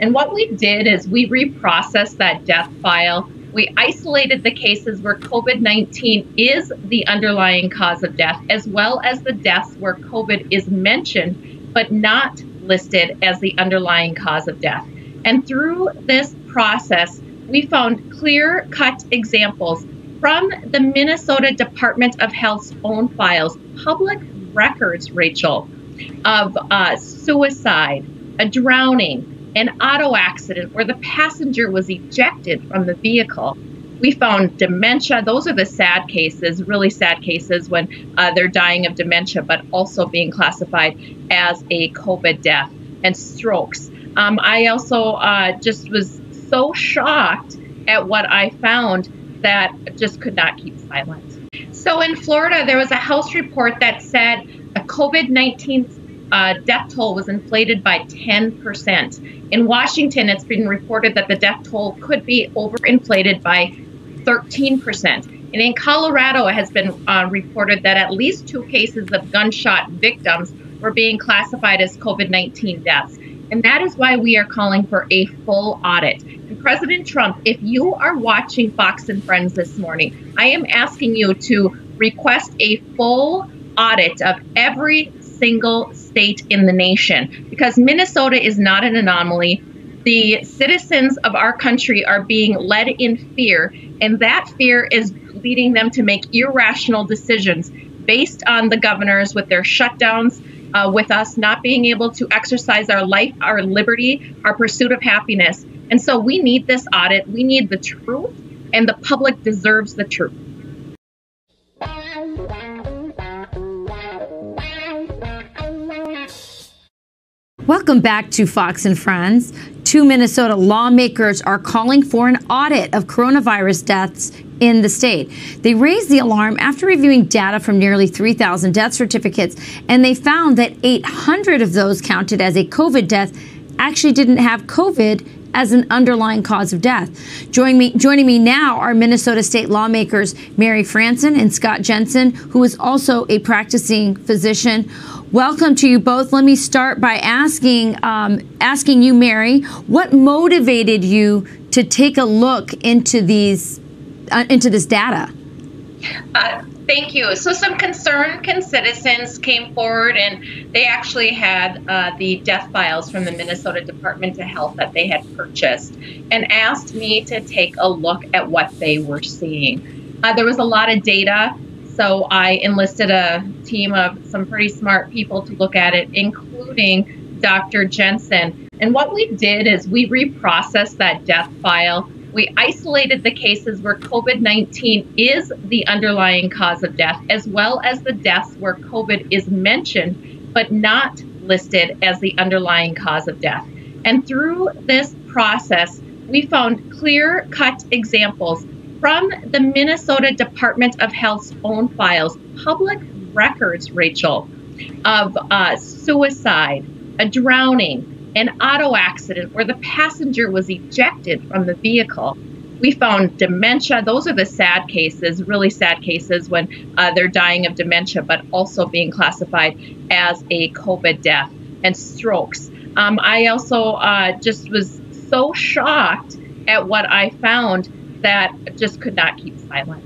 And what we did is we reprocessed that death file. We isolated the cases where COVID 19 is the underlying cause of death, as well as the deaths where COVID is mentioned but not listed as the underlying cause of death. And through this process, we found clear cut examples from the Minnesota Department of Health's own files, public records, Rachel, of uh, suicide, a drowning, an auto accident where the passenger was ejected from the vehicle. We found dementia. Those are the sad cases, really sad cases when uh, they're dying of dementia, but also being classified as a COVID death and strokes. Um, I also uh, just was so shocked at what I found that just could not keep silent. So in Florida, there was a House report that said a COVID 19 uh, death toll was inflated by 10%. In Washington, it's been reported that the death toll could be overinflated by 13%. And in Colorado, it has been uh, reported that at least two cases of gunshot victims were being classified as COVID 19 deaths. And that is why we are calling for a full audit. And President Trump, if you are watching Fox and Friends this morning, I am asking you to request a full audit of every single state in the nation because Minnesota is not an anomaly. The citizens of our country are being led in fear, and that fear is leading them to make irrational decisions based on the governors with their shutdowns, uh, with us not being able to exercise our life, our liberty, our pursuit of happiness. And so we need this audit. We need the truth, and the public deserves the truth. Welcome back to Fox and Friends. Two Minnesota lawmakers are calling for an audit of coronavirus deaths in the state. They raised the alarm after reviewing data from nearly 3,000 death certificates, and they found that 800 of those counted as a COVID death actually didn't have COVID as an underlying cause of death. Joining me, joining me now are Minnesota state lawmakers Mary Franson and Scott Jensen, who is also a practicing physician. Welcome to you both. Let me start by asking um, asking you, Mary, what motivated you to take a look into these uh, into this data? Uh, thank you. So, some concerned citizens came forward and they actually had uh, the death files from the Minnesota Department of Health that they had purchased and asked me to take a look at what they were seeing. Uh, there was a lot of data so I enlisted a team of some pretty smart people to look at it, including Dr. Jensen. And what we did is we reprocessed that death file. We isolated the cases where COVID 19 is the underlying cause of death, as well as the deaths where COVID is mentioned but not listed as the underlying cause of death. And through this process, we found clear cut examples from the Minnesota Department of Health's own files, public records, Rachel, of uh, suicide, a drowning, an auto accident where the passenger was ejected from the vehicle. We found dementia. Those are the sad cases, really sad cases when uh, they're dying of dementia, but also being classified as a COVID death and strokes. Um, I also uh, just was so shocked at what I found that just could not keep silent.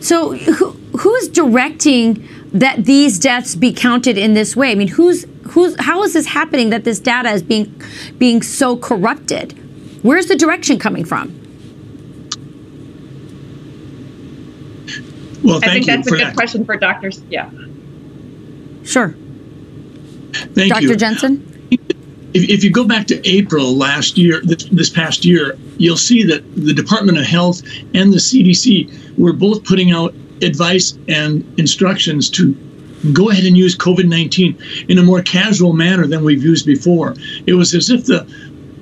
So, who, who's directing that these deaths be counted in this way? I mean, who's who's how is this happening that this data is being being so corrupted? Where's the direction coming from? Well, thank I think that's a good that. question for doctors. Yeah. Sure. Thank Dr. you. Jensen? If, if you go back to April last year, this, this past year, you'll see that the Department of Health and the CDC were both putting out advice and instructions to go ahead and use COVID 19 in a more casual manner than we've used before. It was as if the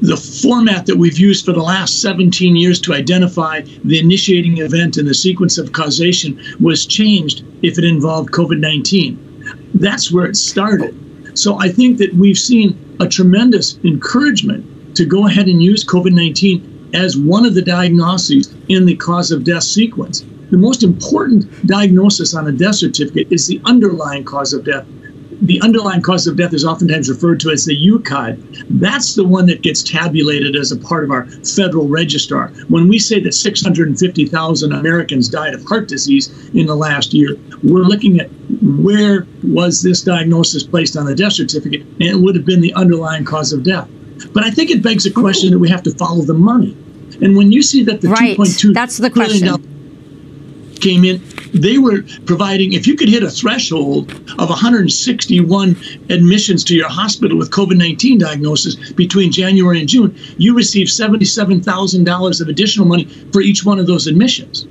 the format that we've used for the last 17 years to identify the initiating event and the sequence of causation was changed if it involved COVID 19. That's where it started. So I think that we've seen a tremendous encouragement to go ahead and use COVID 19 as one of the diagnoses in the cause of death sequence. The most important diagnosis on a death certificate is the underlying cause of death. the underlying cause of death is oftentimes referred to as the UCOD. That's the one that gets tabulated as a part of our federal registrar. When we say that 650,000 Americans died of heart disease in the last year, we're looking at where was this diagnosis placed on the death certificate, and it would have been the underlying cause of death. But I think it begs a question that we have to follow the money. And when you see that the right. 2.2 that's the question came in, they were providing, if you could hit a threshold of 161 admissions to your hospital with COVID 19 diagnosis between January and June, you received $77,000 of additional money for each one of those admissions.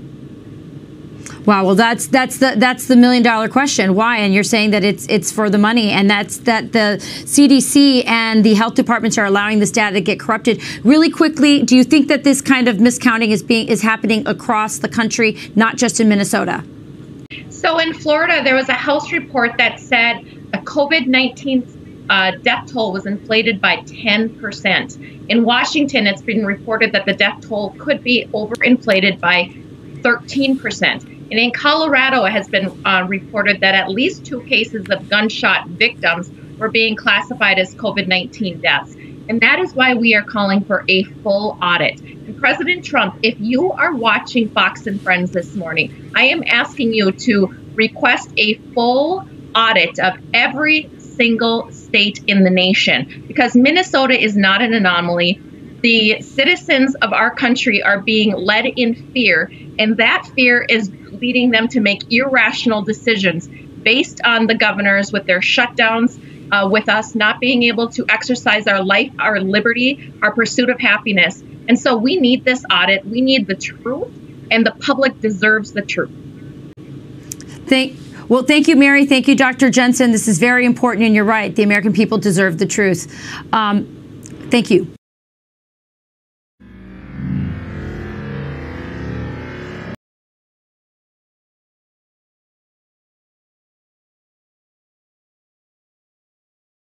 Wow, well that's that's the that's the million dollar question. Why? And you're saying that it's it's for the money and that's that the CDC and the health departments are allowing this data to get corrupted. Really quickly, do you think that this kind of miscounting is being is happening across the country, not just in Minnesota? So in Florida, there was a House report that said a COVID 19 uh, death toll was inflated by 10%. In Washington, it's been reported that the death toll could be overinflated by 13%. And in Colorado, it has been uh, reported that at least two cases of gunshot victims were being classified as COVID 19 deaths. And that is why we are calling for a full audit. And President Trump, if you are watching Fox and Friends this morning, I am asking you to request a full audit of every single state in the nation because Minnesota is not an anomaly. The citizens of our country are being led in fear, and that fear is leading them to make irrational decisions based on the governors with their shutdowns, uh, with us not being able to exercise our life, our liberty, our pursuit of happiness. And so we need this audit. We need the truth, and the public deserves the truth. Thank. Well, thank you, Mary. Thank you, Dr. Jensen. This is very important, and you're right. The American people deserve the truth. Um, thank you.